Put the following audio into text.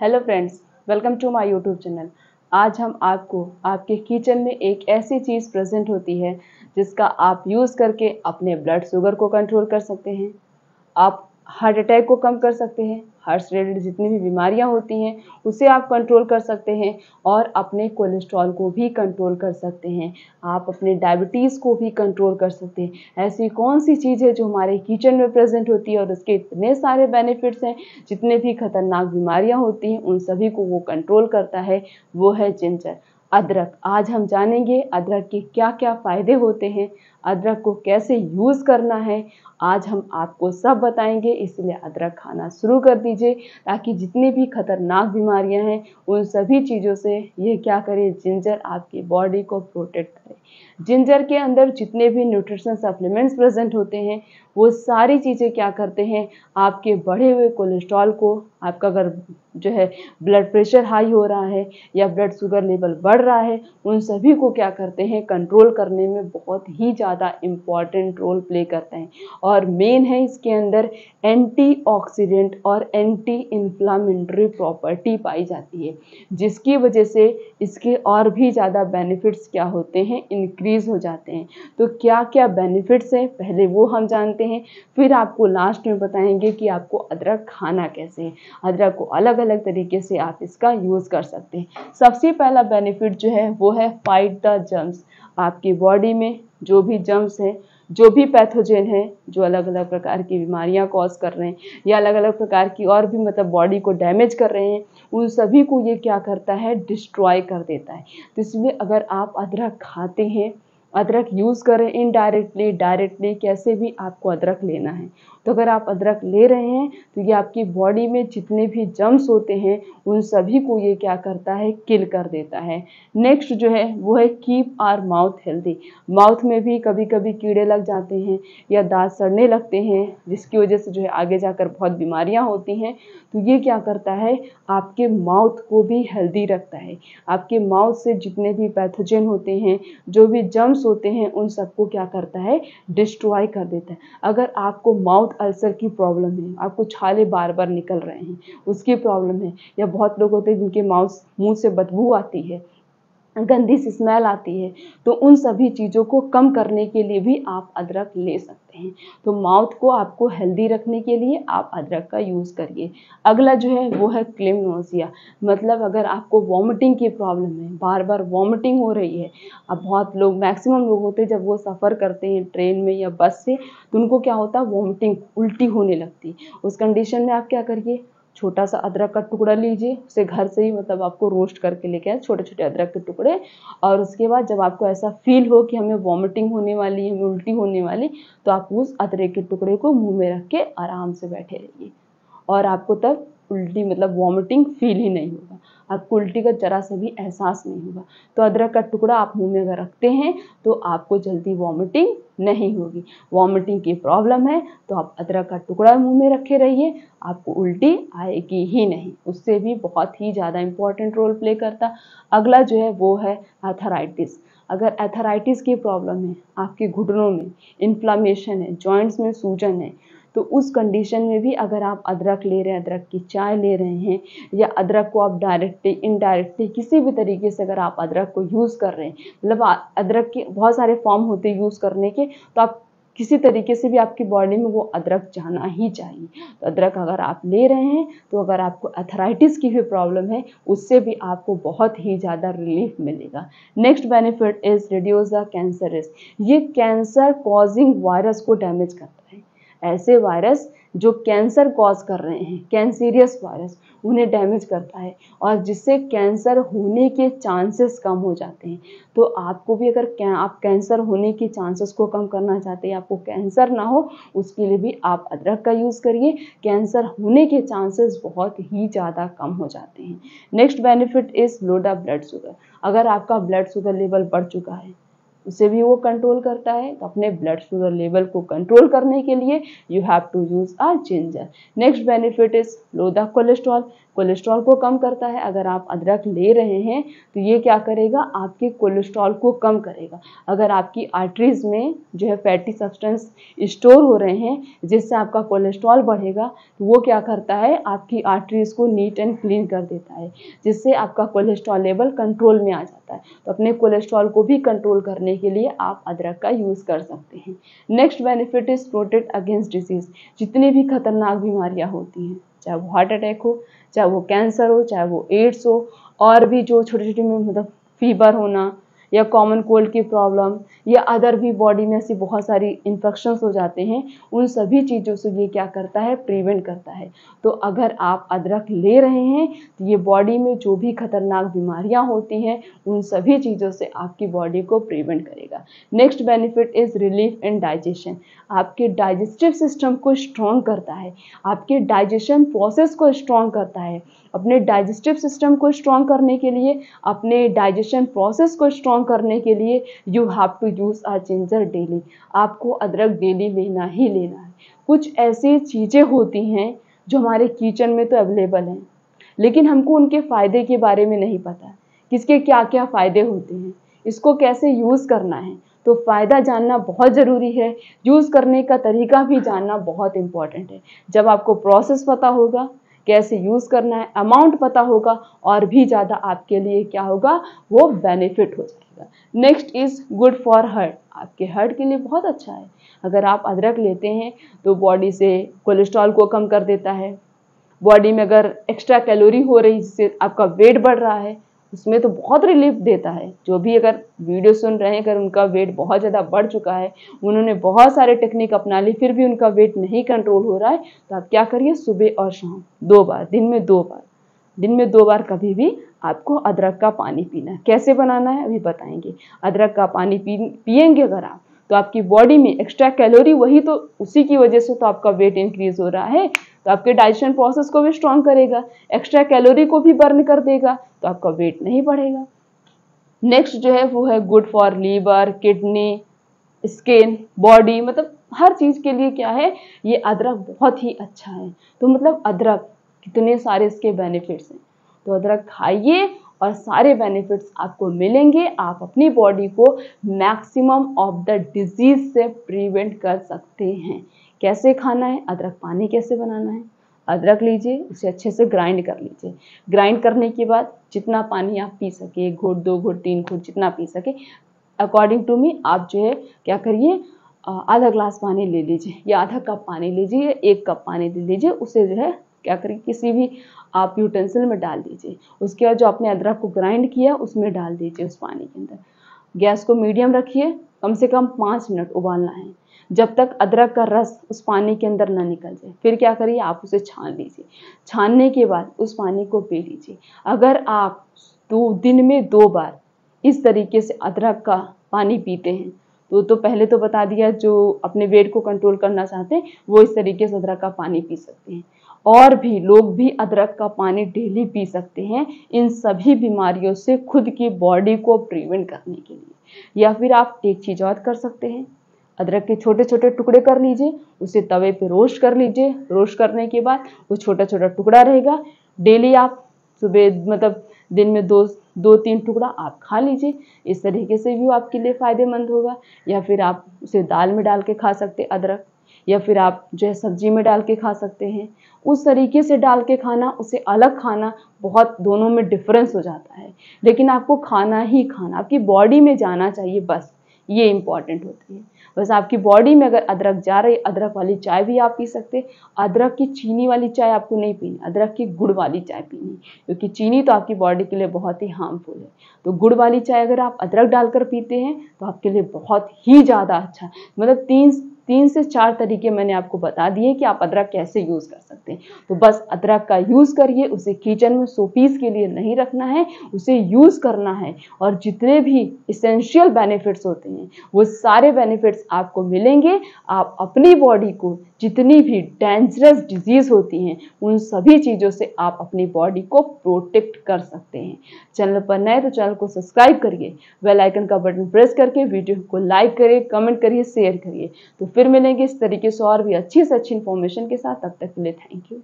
Hello friends welcome to my YouTube channel आज हम आपको आपके किचन में एक ऐसी चीज़ प्रेजेंट होती है जिसका आप यूज़ करके अपने ब्लड शुगर को कंट्रोल कर सकते हैं। आप हार्ट अटैक को कम कर सकते हैं। हार्ट से रिलेटेड जितनी भी बीमारियाँ होती हैं, उसे आप कंट्रोल कर सकते हैं और अपने कोलेस्ट्रॉल को भी कंट्रोल कर सकते हैं। आप अपने डायबिटीज़ को भी कंट्रोल कर सकते हैं। ऐसी कौन सी चीज़ है जो हमारे किचन में प्रेजेंट होती है और उसके इतने सारे बेनिफिट्स हैं, जितने भी खतरनाक बीमारियाँ होती हैं, उन सभी को वो कंट्रोल करता है, वो है जिंजर अदरक। आज हम जानेंगे अदरक के क्या क्या फ़ायदे होते हैं, अदरक को कैसे यूज़ करना है। आज हम आपको सब बताएँगे, इसलिए अदरक खाना शुरू कर दीजिए, ताकि जितनी भी खतरनाक बीमारियाँ हैं, उन सभी चीज़ों से ये क्या करे, जिंजर आपकी बॉडी को प्रोटेक्ट करे। जिंजर के अंदर जितने भी न्यूट्रिशन सप्लीमेंट्स प्रेजेंट होते हैं वो सारी चीज़ें क्या करते हैं? आपके बढ़े हुए कोलेस्ट्रॉल को, आपका अगर जो है ब्लड प्रेशर हाई हो रहा है या ब्लड शुगर लेवल बढ़ रहा है, उन सभी को क्या करते हैं? कंट्रोल करने में बहुत ही ज़्यादा इंपॉर्टेंट रोल प्ले करते हैं। और मेन है इसके अंदर एंटीऑक्सीडेंट और एंटी इन्फ्लामेटरी प्रॉपर्टी पाई जाती है, जिसकी वजह से इसके और भी ज़्यादा बेनिफिट्स क्या होते हैं? इंक्रीज़ हो जाते हैं। तो क्या क्या बेनिफिट्स हैं? पहले वो हम जानते फिर आपको लास्ट में बताएँगे कि आपको अदरक खाना कैसे है। अदरक को अलग अलग तरीके से आप इसका यूज़ कर सकते हैं। सबसे पहला बेनिफिट जो है, वो है फाइट द जम्स आपकी बॉडी में जो भी जम्स हैं, जो भी पैथोजेन है, जो अलग अलग प्रकार की बीमारियाँ कॉज कर रहे हैं या अलग अलग प्रकार की और भी मतलब बॉडी को डैमेज कर रहे हैं, उन सभी को ये क्या करता है डिस्ट्रॉय कर देता है। तो इसलिए अगर आप अदरक खाते हैं अदरक यूज़ करें इनडायरेक्टली डायरेक्टली कैसे भी आपको अदरक लेना है। तो अगर आप अदरक ले रहे हैं तो ये आपकी बॉडी में जितने भी जम्स होते हैं, उन सभी को ये क्या करता है किल कर देता है। नेक्स्ट जो है, वो है keep our mouth healthy mouth में भी कभी कभी कीड़े लग जाते हैं या दांत सड़ने लगते हैं, जिसकी वजह से जो है आगे जाकर बहुत बीमारियाँ होती हैं तो ये क्या करता है, आपके माउथ को भी हेल्दी रखता है। आपके माउथ से जितने भी पैथोजन होते हैं, जो भी जम्स होते हैं, उन सबको क्या करता है? डिस्ट्रॉय कर देता है। अगर आपको माउथ अल्सर की प्रॉब्लम है, आपको छाले बार बार निकल रहे हैं, उसकी प्रॉब्लम है, या बहुत लोग होते हैं जिनके माउथ मुँह से बदबू आती है गंदी सी स्मेल आती है तो उन सभी चीज़ों को कम करने के लिए भी आप अदरक ले सकते हैं। तो माउथ को आपको हेल्दी रखने के लिए आप अदरक का यूज़ करिए। अगला जो है, वो है क्लेम मतलब अगर आपको वॉमिटिंग की प्रॉब्लम है बार बार वॉमिटिंग हो रही है, अब बहुत लोग मैक्सिमम लोग होते हैं जब वो सफ़र करते हैं ट्रेन में या बस से तो उनको क्या होता है वॉमिटिंग उल्टी होने लगती उस कंडीशन में आप क्या करिए छोटा सा अदरक का टुकड़ा लीजिए, उसे घर से ही मतलब आपको रोस्ट करके लेके आए छोटे छोटे अदरक के टुकड़े। और उसके बाद जब आपको ऐसा फील हो कि हमें वॉमिटिंग होने वाली हमें उल्टी होने वाली तो आप उस अदरक के टुकड़े को मुँह में रख के आराम से बैठे रहिए। और आपको तब उल्टी मतलब वॉमिटिंग फील ही नहीं होगा। आपको उल्टी का जरा सा भी एहसास नहीं होगा। तो अदरक का टुकड़ा आप मुँह में अगर रखते हैं तो आपको जल्दी वॉमिटिंग नहीं होगी। वॉमिटिंग की प्रॉब्लम है तो आप अदरक का टुकड़ा मुँह में रखे रहिए, आपको उल्टी आएगी ही नहीं। उससे भी बहुत ही ज़्यादा इंपॉर्टेंट रोल प्ले करता। अगला जो है, वो है एथराइटिस अगर एथराइटिस की प्रॉब्लम है, आपके घुटनों में इन्फ्लामेशन है जॉइंट्स में सूजन है तो उस कंडीशन में भी अगर आप अदरक ले रहे हैं, अदरक की चाय ले रहे हैं, या अदरक को आप डायरेक्टली इनडायरेक्टली किसी भी तरीके से अगर आप अदरक को यूज़ कर रहे हैं मतलब अदरक के बहुत सारे फॉर्म होते हैं यूज़ करने के तो आप किसी तरीके से भी आपकी बॉडी में वो अदरक जाना ही चाहिए। तो अदरक अगर आप ले रहे हैं तो अगर आपको अथराइटिस की भी प्रॉब्लम है, उससे भी आपको बहुत ही ज़्यादा रिलीफ मिलेगा। Next benefit is reduce the cancer risk ये कैंसर कॉजिंग वायरस को डैमेज करता है। ऐसे वायरस जो कैंसर कॉज कर रहे हैं, कैंसीरियस वायरस, उन्हें डैमेज करता है और जिससे कैंसर होने के चांसेस कम हो जाते हैं। तो आपको भी अगर आप कैंसर होने के चांसेस को कम करना चाहते हैं, आपको कैंसर ना हो, उसके लिए भी आप अदरक का यूज़ करिए। कैंसर होने के चांसेस बहुत ही ज़्यादा कम हो जाते हैं। Next benefit is lower blood sugar. अगर आपका ब्लड शुगर लेवल बढ़ चुका है उसे भी वो कंट्रोल करता है। तो अपने ब्लड शुगर लेवल को कंट्रोल करने के लिए you have to use our ginger next benefit is low the cholesterol cholesterol को कम करता है। अगर आप अदरक ले रहे हैं तो ये क्या करेगा? आपके कोलेस्ट्रॉल को कम करेगा। अगर आपकी आर्टरीज में जो है फैटी सब्सटेंस स्टोर हो रहे हैं, जिससे आपका कोलेस्ट्रॉल बढ़ेगा तो वो क्या करता है? आपकी आर्टरीज को नीट एंड क्लीन कर देता है, जिससे आपका कोलेस्ट्रॉल लेवल कंट्रोल में आ जाता है। तो अपने कोलेस्ट्रॉल को भी कंट्रोल करने के लिए आप अदरक का यूज़ कर सकते हैं। Next benefit is protect against disease जितनी भी खतरनाक बीमारियाँ होती हैं चाहे वो हार्ट अटैक हो, चाहे वो कैंसर हो, चाहे वो एड्स हो, और भी जो छोटे छोटे मतलब फीवर होना या कॉमन कोल्ड की प्रॉब्लम या अदर भी बॉडी में ऐसी बहुत सारी इन्फेक्शंस हो जाते हैं, उन सभी चीज़ों से ये क्या करता है? प्रिवेंट करता है। तो अगर आप अदरक ले रहे हैं तो ये बॉडी में जो भी खतरनाक बीमारियाँ होती हैं, उन सभी चीज़ों से आपकी बॉडी को प्रिवेंट करेगा। Next benefit is relief in digestion आपके डाइजेस्टिव सिस्टम को स्ट्रॉन्ग करता है। आपके डाइजेशन प्रोसेस को स्ट्रॉन्ग करता है। अपने डाइजेस्टिव सिस्टम को स्ट्रॉन्ग करने के लिए, अपने डाइजेशन प्रोसेस को स्ट्रॉन्ग करने के लिए you have to use uh ginger daily आपको अदरक डेली लेना ही लेना है। कुछ ऐसी चीज़ें होती हैं जो हमारे किचन में तो अवेलेबल हैं, लेकिन हमको उनके फ़ायदे के बारे में नहीं पता। किसके क्या क्या फ़ायदे होते हैं? इसको कैसे यूज़ करना है? तो फ़ायदा जानना बहुत ज़रूरी है। यूज़ करने का तरीका भी जानना बहुत इंपॉर्टेंट है। जब आपको प्रोसेस पता होगा कैसे यूज़ करना है अमाउंट पता होगा और भी ज़्यादा आपके लिए क्या होगा, वो बेनिफिट हो जाएगा। Next is good for heart आपके हर्ट के लिए बहुत अच्छा है। अगर आप अदरक लेते हैं तो बॉडी से कोलेस्ट्रॉल को कम कर देता है। बॉडी में अगर एक्स्ट्रा कैलोरी हो रही जिससे आपका वेट बढ़ रहा है उसमें तो बहुत रिलीफ देता है। जो भी अगर वीडियो सुन रहे हैं, अगर उनका वेट बहुत ज़्यादा बढ़ चुका है, उन्होंने बहुत सारे टेक्निक अपना ली फिर भी उनका वेट नहीं कंट्रोल हो रहा है तो आप क्या करिए, सुबह और शाम, दो बार, दिन में दो बार, दिन में दो बार कभी भी आपको अदरक का पानी पीना है। कैसे बनाना है, अभी बताएँगे। अदरक का पानी पी, पियेंगे अगर आप तो आपकी बॉडी में एक्स्ट्रा कैलोरी वही तो उसी की वजह से तो आपका वेट इंक्रीज हो रहा है। तो आपके डाइजेशन प्रोसेस को भी स्ट्रॉन्ग करेगा एक्स्ट्रा कैलोरी को भी बर्न कर देगा तो आपका वेट नहीं बढ़ेगा। नेक्स्ट जो है, वो है good for liver kidney skin body मतलब हर चीज़ के लिए क्या है, ये अदरक बहुत ही अच्छा है। तो मतलब अदरक, कितने सारे इसके बेनिफिट्स हैं। तो अदरक खाइए और सारे बेनिफिट्स आपको मिलेंगे। आप अपनी बॉडी को मैक्सिमम ऑफ़ द डिज़ीज़ से प्रिवेंट कर सकते हैं। कैसे खाना है? अदरक पानी कैसे बनाना है? अदरक लीजिए, उसे अच्छे से ग्राइंड कर लीजिए। ग्राइंड करने के बाद जितना पानी आप पी सके एक घुट, दो घुट, तीन घुट, जितना पी सके अकॉर्डिंग टू मी आप जो है, क्या करिए आधा ग्लास पानी ले लीजिए या आधा कप पानी लीजिए, एक कप पानी ले लीजिए, उसे जो है क्या करिए किसी भी, आप यूटेंसिल में डाल दीजिए। उसके बाद जो आपने अदरक को ग्राइंड किया, उसमें डाल दीजिए उस पानी के अंदर। गैस को मीडियम रखिए, कम से कम पाँच मिनट उबालना है। जब तक अदरक का रस उस पानी के अंदर ना निकल जाए, फिर क्या करिए? आप उसे छान लीजिए। छानने के बाद उस पानी को पी लीजिए। अगर आप दो, दिन में दो बार इस तरीके से अदरक का पानी पीते हैं तो तो पहले तो बता दिया जो अपने वेट को कंट्रोल करना चाहते हैं, वो इस तरीके से अदरक का पानी पी सकते हैं। और भी लोग भी अदरक का पानी डेली पी सकते हैं इन सभी बीमारियों से खुद की बॉडी को प्रिवेंट करने के लिए। या फिर आप एक चीज़ और कर सकते हैं। अदरक के छोटे छोटे टुकड़े कर लीजिए, उसे तवे पे रोस्ट कर लीजिए। रोस्ट करने के बाद वो छोटा छोटा टुकड़ा रहेगा। डेली आप सुबह मतलब दिन में दो दो तीन टुकड़ा आप खा लीजिए। इस तरीके से भी आपके लिए फ़ायदेमंद होगा। या फिर आप उसे दाल में डाल के खा सकते अदरक। या फिर आप जो है सब्ज़ी में डाल के खा सकते हैं। उस तरीके से डाल के खाना, उसे अलग खाना बहुत दोनों में डिफरेंस हो जाता है। लेकिन आपको खाना ही खाना, आपकी बॉडी में जाना चाहिए, बस ये इंपॉर्टेंट होती है। बस आपकी बॉडी में अगर अदरक जा रही, अदरक वाली चाय भी आप पी सकते, अदरक की चीनी वाली चाय आपको नहीं पीनी, अदरक की गुड़ वाली चाय पीनी, क्योंकि चीनी तो आपकी बॉडी के लिए बहुत ही हार्मफुल है। तो गुड़ वाली चाय अगर आप अदरक डालकर पीते हैं तो आपके लिए बहुत ही ज़्यादा अच्छा मतलब तीन तीन से चार तरीके मैंने आपको बता दिए कि आप अदरक कैसे यूज़ कर सकते हैं। तो बस अदरक का यूज़ करिए, उसे किचन में सोपीस के लिए नहीं रखना है, उसे यूज़ करना है। और जितने भी इसेंशियल बेनिफिट्स होते हैं, वो सारे बेनिफिट्स आपको मिलेंगे। आप अपनी बॉडी को जितनी भी डेंजरस डिज़ीज़ होती हैं, उन सभी चीज़ों से आप अपनी बॉडी को प्रोटेक्ट कर सकते हैं। चैनल पर नए तो चैनल को सब्सक्राइब करिए बेल आइकन का बटन प्रेस करके वीडियो को लाइक करिए कमेंट करिए शेयर करिए। तो फिर मिलेंगे इस तरीके से और भी अच्छी से अच्छी इन्फॉर्मेशन के साथ। तब तक के लिए थैंक यू